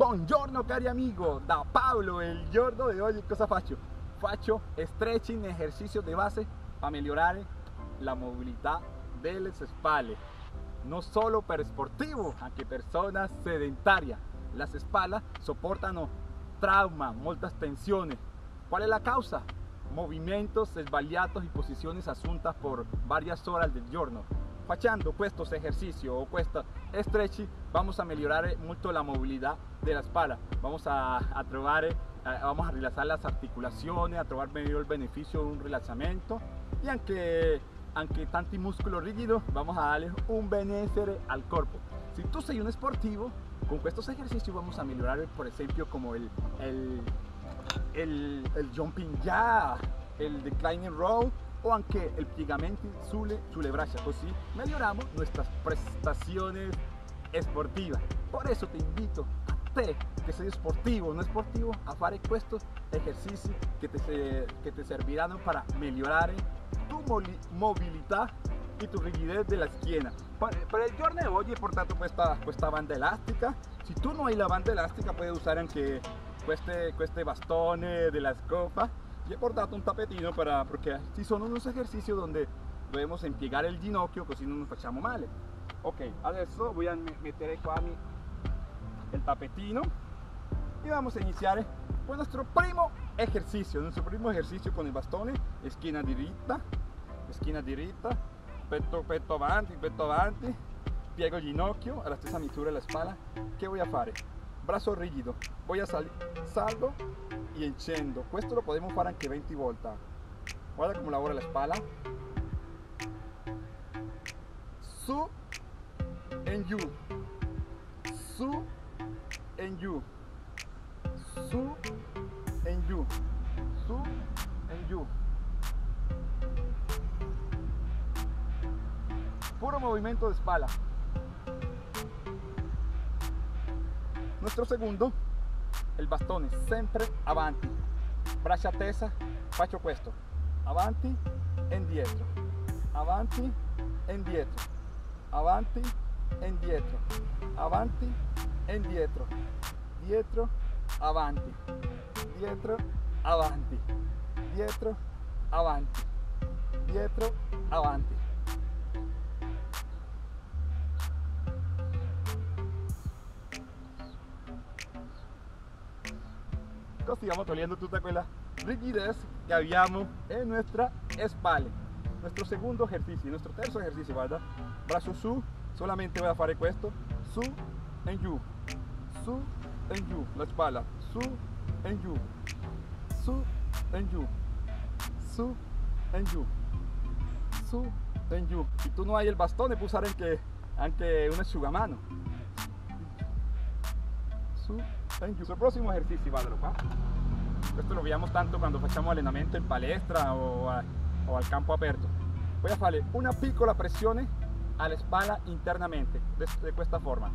Buongiorno cari amigo, da Paolo, il giorno di oggi cosa faccio? Faccio stretching, ejercicio de base para mejorar la movilidad de las espaldas. No solo per sportivo, anche personas sedentarias. Las espaldas soportan trauma, muchas tensiones. ¿Cuál es la causa? Movimientos sbagliatos y posiciones asuntas por varias horas del giorno. Facendo estos ejercicios o questo stretching vamos a mejorar mucho la movilidad de la espalda. Vamos a, a trovare, vamos a relajar las articulaciones, a trovar el beneficio de un relajamiento y aunque, aunque tanti músculos rígidos, vamos a darle un beneficio al cuerpo. Si tú sei un sportivo, con estos ejercicios vamos a mejorar, por ejemplo, como el, el, el, el jumping ya, el declining row o anche el piegamento sulle, sulle braccia, così miglioriamo nuestras prestaciones esportivas. Por eso te invito a te que sei sportivo, no sportivo, a fare estos ejercicios que te, que te servirán para mejorar tu movilidad y tu rigidez de la esquina. Para, el giorno de hoy he portato questa, questa banda elástica. Si tú no hay la banda elástica, puedes usar anche queste, queste bastone della scopa y he portato un tapetino para, porque si son unos ejercicios donde debemos empiegar el ginocchio così non nos facciamo male. Ok, adesso voy a meter qua mi, el tapetino y vamos a iniciar con nuestro primo ejercicio, nuestro primo ejercicio con el bastone, esquina diritta, esquina diritta, petto, petto avanti, petto avanti, piego il ginocchio alla stessa misura della spalla. Che voy a fare? Brazo rigido, voy a salir, salgo y enciendo. Esto lo podemos hacer anche 20 volte. Guarda come lavora la spalla. Su en giù. Su en giù. Su en giù. Su en giù. Puro movimiento de espalda. Nuestro segundo il bastone sempre avanti. Braccia tesa faccio questo avanti e indietro avanti e indietro avanti e indietro avanti e indietro dietro avanti. Dietro avanti. Dietro avanti. Dietro avanti sigamos toliendo toda aquella rigidez que habíamos en nuestra espalda. Nuestro segundo ejercicio, nuestro tercer ejercicio, ¿verdad? Brazo su, solamente voy a hacer esto, su en yu, su en yu, la espalda, su en yu, su en yu, su en yu, su en yu. Si tú no hay el bastón, puedes usar que anche un asciugamano. Su en yu. El próximo ejercicio, ¿vale? Esto lo veíamos tanto cuando facciamo allenamento en palestra o, al campo aperto. Voy a hacer una piccola presione alla spalla internamente, de, esta forma.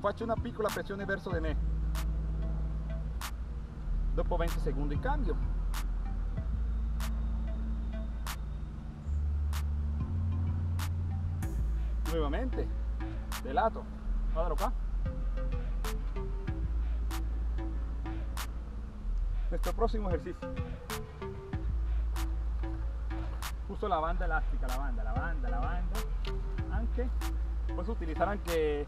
Faccio una piccola presione verso di me. Dopo 20 secondi cambio. Nuevamente, de lato. Qua. Nuestro próximo ejercicio. Uso la banda elástica, la banda, la banda, la banda. Anche puedes utilizar anche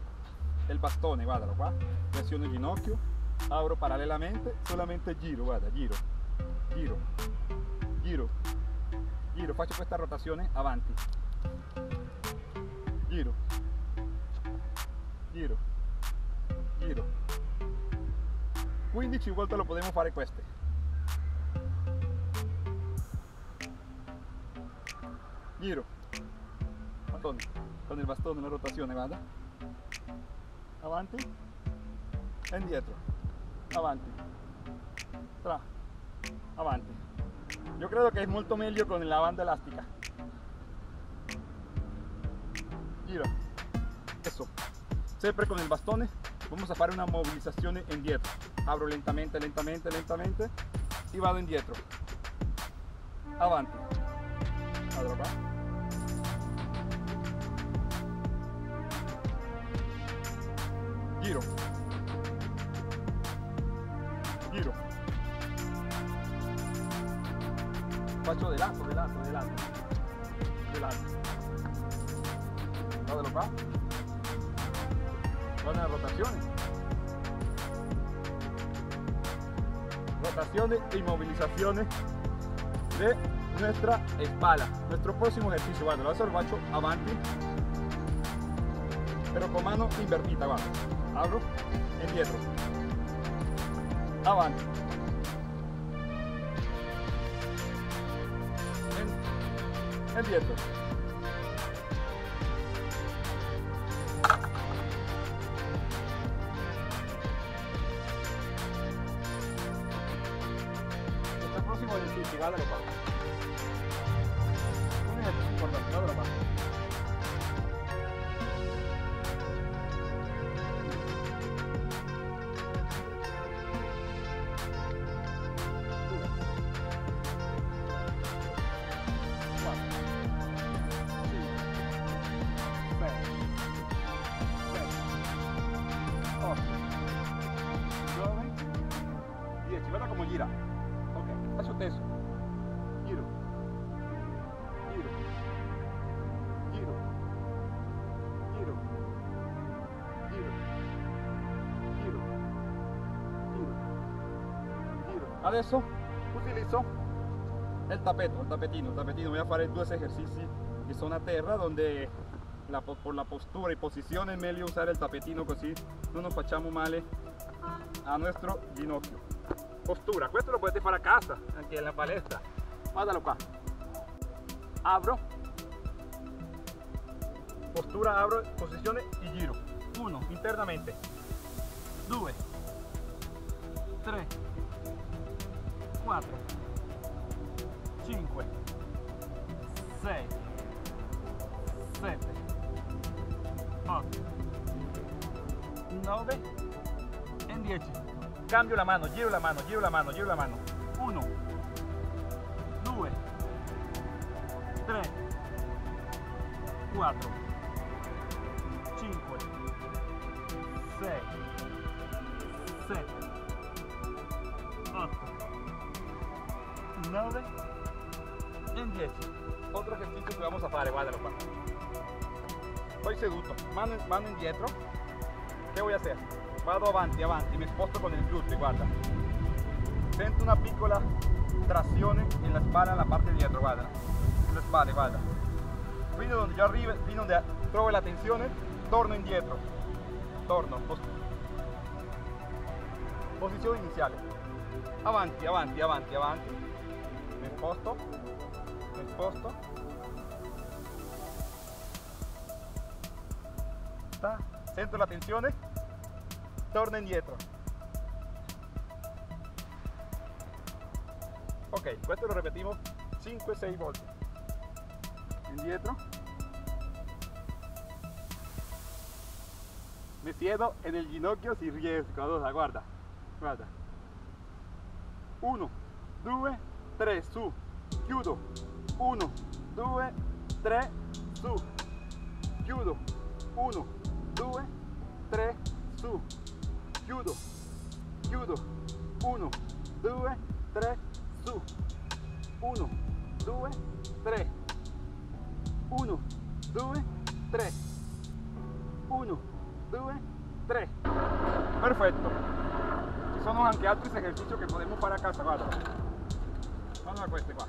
el bastone, guardalo qua. Presiono il ginocchio, abro paralelamente, solamente giro, guarda, giro, giro, giro, giro, faccio questa rotazione avanti. Giro, giro. 15 volte lo podemos fare queste. giro. Con, con il bastone la rotazione vada avanti e indietro avanti tra. Avanti yo creo que es molto meglio con la banda elástica. Giro. Eso siempre con el bastone vamos a hacer una movilización indietro abro lentamente lentamente lentamente y vado indietro avanti. Allora, giro, giro, faccio di lato, di lato, guardalo qua, son las rotaciones. Rotaciones e inmovilizaciones de nuestra espalda. Nuestro próximo ejercicio, bueno, lo hace el guacho avante, pero con mano invertida. Abro, entierro. Avante. En. con su llegada a los Adesso utilizzo el tapeto, el tapetino, el tapetino. Voy a hacer dos ejercicios que son a tierra, donde por la postura y posición es mejor usar el tapetino, pues así no nos facciamo male eh, a nuestro ginocchio. Postura, esto lo puedes hacer a casa, aquí en la palestra. Mátalo acá. Abro. Postura, abro, posiciones y giro. Uno, internamente. Due. Tres. 4 5 6 7 8 9 e 10 cambio la mano, giro la mano, giro la mano, giro la mano. 1 2 3 4 5 6 7 8 9 e 10 otro ejercicio que vamos a fare guardalo qua poi seduto mano, mano indietro che voy a hacer? vado avanti avanti mi sposto con il glúteo guarda. Sento una piccola trazione en la spalla en la parte dietro guarda. Sulle spalle guarda. Fino donde yo arrivo fino donde trovo la tensione torno indietro torno pos posizione iniziale avanti avanti avanti avanti mi sposto mi sposto sta sento la tensione torno indietro ok questo lo ripetimos 5-6 volte indietro mi siedo en el ginocchio si riesco allora guarda guarda 1 2 3 su chiudo 1 2 3 su. Chiudo 1 2 3 su. Chiudo chiudo 1 2 3 su. 1 2 3 1 2 3 1 2 3 perfetto ci sono anche altri esercizi che potremmo fare a casa guarda guarda queste qua.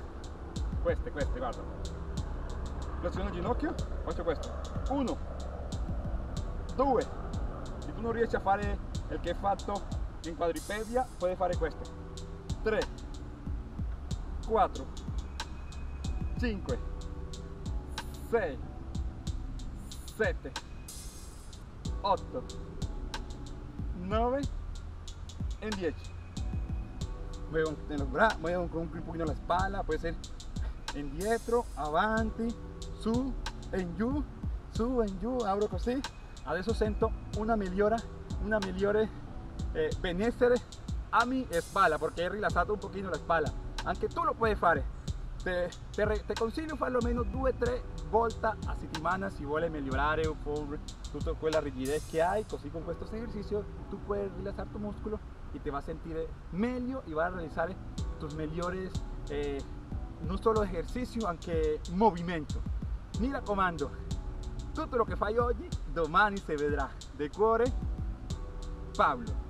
Queste queste guarda. Flessione ginocchio faccio questo. 1 2 se tu non riesci a fare il che hai fatto in quadripedia puoi fare questo 3 4 5 6 7 8 9 e 10 muevo en los brazos muevo con un poquito la espalda puede ser indietro avanti su en giù su en giù abro così adesso sento una migliore una migliore eh, benessere a mi spalla perché he rilassato un pochino la spalla anche tu lo puoi fare. Te, te, te consiglio farlo almeno 2-3 volte a settimana se vuole migliorare un po' tutta quella rigidez che hai, così con questo esercicio tu puedes relajar tu músculo y te vas a sentir meglio y vas a realizar tus mejores, eh, no solo ejercicio, anche movimento. Mi raccomando, tutto lo che fai oggi, domani si vedrà. De cuore, Pablo.